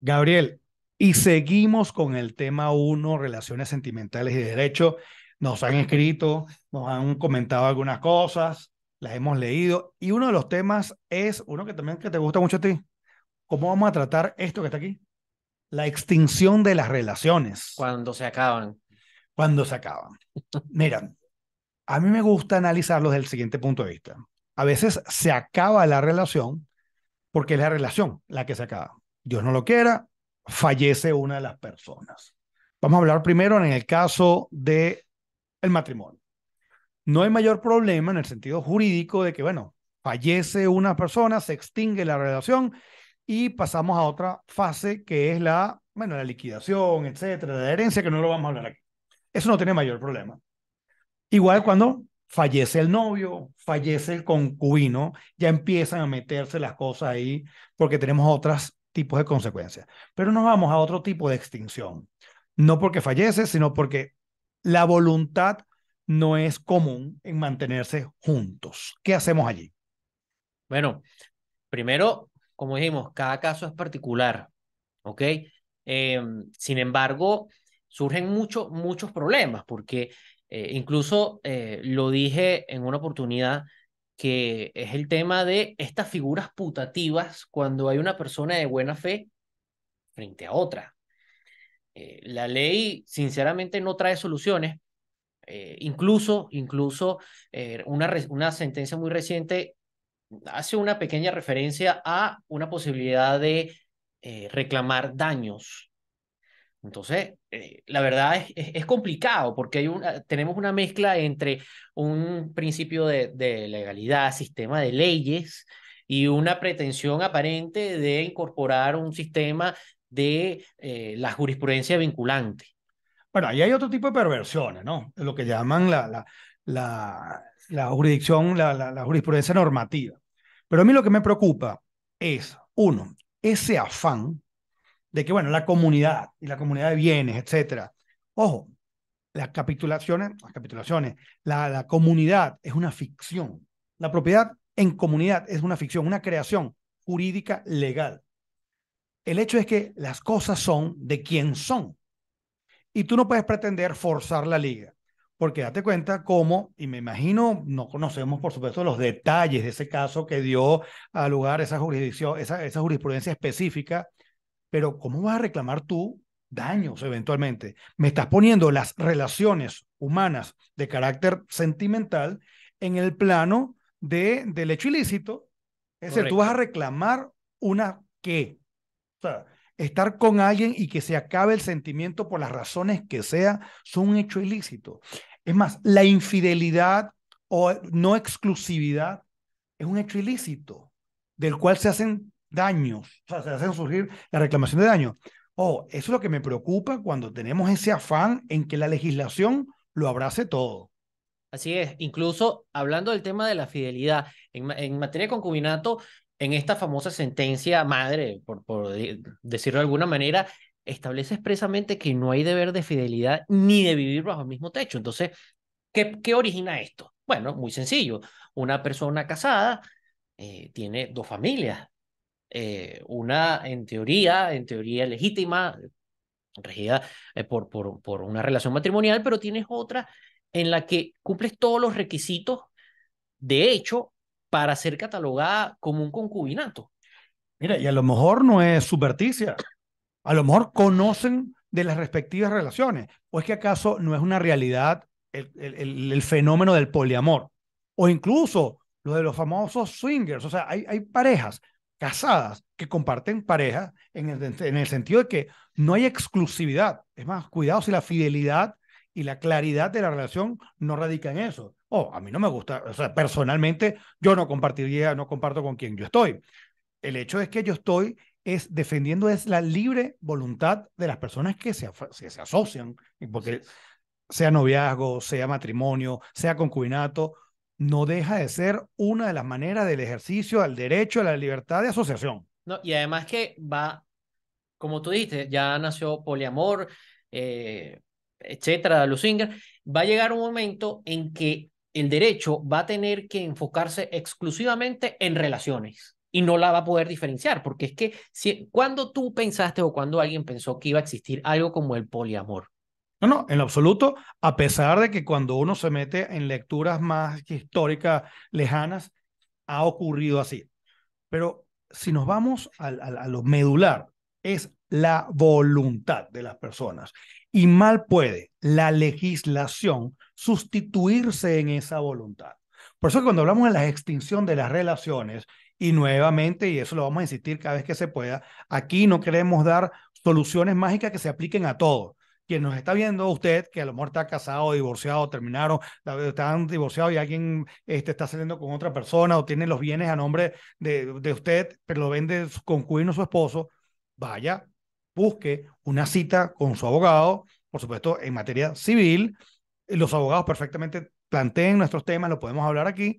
Gabriel, y seguimos con el tema uno, relaciones sentimentales y derecho. Nos han escrito, nos han comentado algunas cosas, las hemos leído, y uno de los temas es uno que también que te gusta mucho a ti. ¿Cómo vamos a tratar esto que está aquí? La extinción de las relaciones. Cuando se acaban. Cuando se acaban. Mira, a mí me gusta analizarlo desde el siguiente punto de vista. A veces se acaba la relación porque es la relación la que se acaba. Dios no lo quiera, fallece una de las personas. Vamos a hablar primero en el caso de el matrimonio. No hay mayor problema en el sentido jurídico de que, bueno, fallece una persona, se extingue la relación y pasamos a otra fase que es la, bueno, la liquidación, etcétera, la herencia, que no lo vamos a hablar aquí. Eso no tiene mayor problema. Igual cuando fallece el novio, fallece el concubino, ya empiezan a meterse las cosas ahí porque tenemos otros tipos de consecuencias. Pero nos vamos a otro tipo de extinción. No porque fallece, sino porque la voluntad no es común en mantenerse juntos. ¿Qué hacemos allí? Bueno, primero, como dijimos, cada caso es particular, ¿ok? Em, sin embargo, surgen muchos, muchos problemas porque eh, incluso eh, lo dije en una oportunidad que es el tema de estas figuras putativas cuando hay una persona de buena fe frente a otra. Eh, la ley, sinceramente, no trae soluciones. incluso, incluso una, una sentencia muy reciente hace una pequeña referencia a una posibilidad de reclamar daños entonces, eh, la verdad es, es, complicado porque hay una, tenemos una mezcla entre un principio de, de, legalidad, sistema de leyes y una pretensión aparente de incorporar un sistema de eh, la jurisprudencia vinculante. Bueno, ahí hay otro tipo de perversiones, ¿no? Lo que llaman la, la, la, la jurisdicción, la, la jurisprudencia normativa. Pero a mí lo que me preocupa es, uno, ese afán de que, bueno, la comunidad y la comunidad de bienes, etcétera. Ojo, las capitulaciones, las capitulaciones, la, la comunidad es una ficción. La propiedad en comunidad es una ficción, una creación jurídica legal. El hecho es que las cosas son de quien son. Y tú no puedes pretender forzar la liga, porque date cuenta cómo, y me imagino, no conocemos por supuesto los detalles de ese caso que dio a lugar esa jurisdicción, esa, esa jurisprudencia específica pero ¿cómo vas a reclamar tú daños eventualmente? Me estás poniendo las relaciones humanas de carácter sentimental en el plano de, del hecho ilícito. Es decir, tú vas a reclamar una qué. O sea, estar con alguien y que se acabe el sentimiento por las razones que sea, son un hecho ilícito. Es más, la infidelidad o no exclusividad es un hecho ilícito del cual se hacen daños, o sea, se hacen surgir la reclamación de daños. Oh, eso es lo que me preocupa cuando tenemos ese afán en que la legislación lo abrace todo. Así es, incluso hablando del tema de la fidelidad, en, en materia de concubinato, en esta famosa sentencia madre, por, por decirlo de alguna manera, establece expresamente que no hay deber de fidelidad ni de vivir bajo el mismo techo. Entonces, ¿qué, qué origina esto? Bueno, muy sencillo. Una persona casada eh, tiene dos familias, eh, una en teoría, en teoría legítima, regida eh, por, por, por una relación matrimonial, pero tienes otra en la que cumples todos los requisitos de hecho para ser catalogada como un concubinato. Mira, y a lo mejor no es subverticia, a lo mejor conocen de las respectivas relaciones, o es que acaso no es una realidad el, el, el fenómeno del poliamor, o incluso lo de los famosos swingers, o sea, hay, hay parejas casadas que comparten pareja en el, en el sentido de que no hay exclusividad. Es más, cuidado si la fidelidad y la claridad de la relación no radica en eso. Oh, a mí no me gusta, o sea, personalmente yo no compartiría, no comparto con quien yo estoy. El hecho es que yo estoy es defendiendo es la libre voluntad de las personas que se, se asocian, porque sea noviazgo, sea matrimonio, sea concubinato, no deja de ser una de las maneras del ejercicio al derecho a la libertad de asociación. No, y además que va, como tú dijiste, ya nació poliamor, eh, etcétera, Lusinger, va a llegar un momento en que el derecho va a tener que enfocarse exclusivamente en relaciones y no la va a poder diferenciar, porque es que si, cuando tú pensaste o cuando alguien pensó que iba a existir algo como el poliamor. No, no, en lo absoluto, a pesar de que cuando uno se mete en lecturas más históricas, lejanas, ha ocurrido así. Pero si nos vamos a, a lo medular, es la voluntad de las personas. Y mal puede la legislación sustituirse en esa voluntad. Por eso cuando hablamos de la extinción de las relaciones, y nuevamente, y eso lo vamos a insistir cada vez que se pueda, aquí no queremos dar soluciones mágicas que se apliquen a todos. Quien nos está viendo, usted, que a lo mejor está casado, divorciado, terminaron, están divorciados y alguien este, está saliendo con otra persona o tiene los bienes a nombre de, de usted, pero lo vende su concubino, su esposo, vaya, busque una cita con su abogado, por supuesto, en materia civil. Los abogados perfectamente planteen nuestros temas, lo podemos hablar aquí.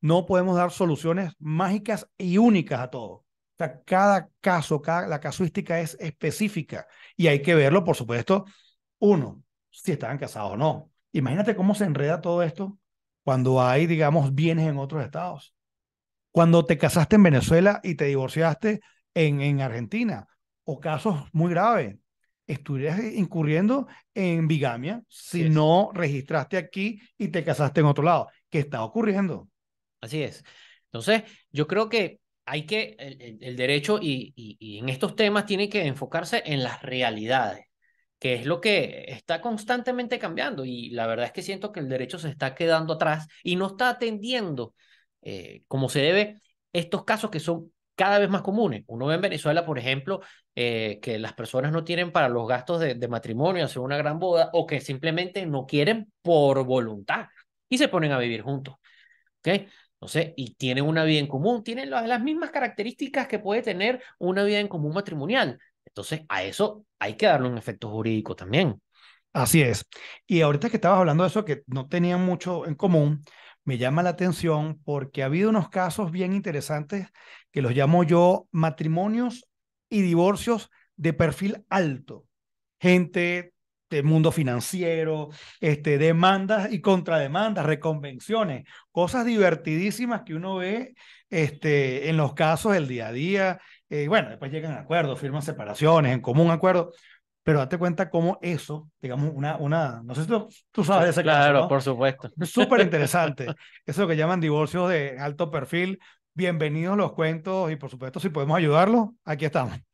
No podemos dar soluciones mágicas y únicas a todo. O sea, cada caso, cada, la casuística es específica y hay que verlo, por supuesto, uno, si estaban casados o no. Imagínate cómo se enreda todo esto cuando hay, digamos, bienes en otros estados. Cuando te casaste en Venezuela y te divorciaste en, en Argentina, o casos muy graves, estuvieras incurriendo en bigamia si no registraste aquí y te casaste en otro lado. ¿Qué está ocurriendo? Así es. Entonces, yo creo que hay que, el, derecho y, y, en estos temas tiene que enfocarse en las realidades, que es lo que está constantemente cambiando. Y la verdad es que siento que el derecho se está quedando atrás y no está atendiendo eh, como se debe estos casos que son cada vez más comunes. Uno ve en Venezuela, por ejemplo, eh, que las personas no tienen para los gastos de, matrimonio, hacer una gran boda, o que simplemente no quieren por voluntad y se ponen a vivir juntos. ¿Ok? Entonces, y tienen una vida en común, tienen las mismas características que puede tener una vida en común matrimonial. Entonces, a eso hay que darle un efecto jurídico también. Así es. Y ahorita que estabas hablando de eso, que no tenían mucho en común, me llama la atención porque ha habido unos casos bien interesantes que los llamo yo matrimonios y divorcios de perfil alto. Gente del mundo financiero, este, demandas y contrademandas, reconvenciones, cosas divertidísimas que uno ve este, en los casos del día a día. Eh, bueno, después llegan a acuerdos, firman separaciones, en común acuerdo, pero date cuenta cómo eso, digamos, una, una no sé si tú, sabes de ese claro, caso. Claro, por supuesto. Es súper interesante. Eso es lo que llaman divorcios de alto perfil. Bienvenidos los cuentos y por supuesto, si podemos ayudarlos, aquí estamos.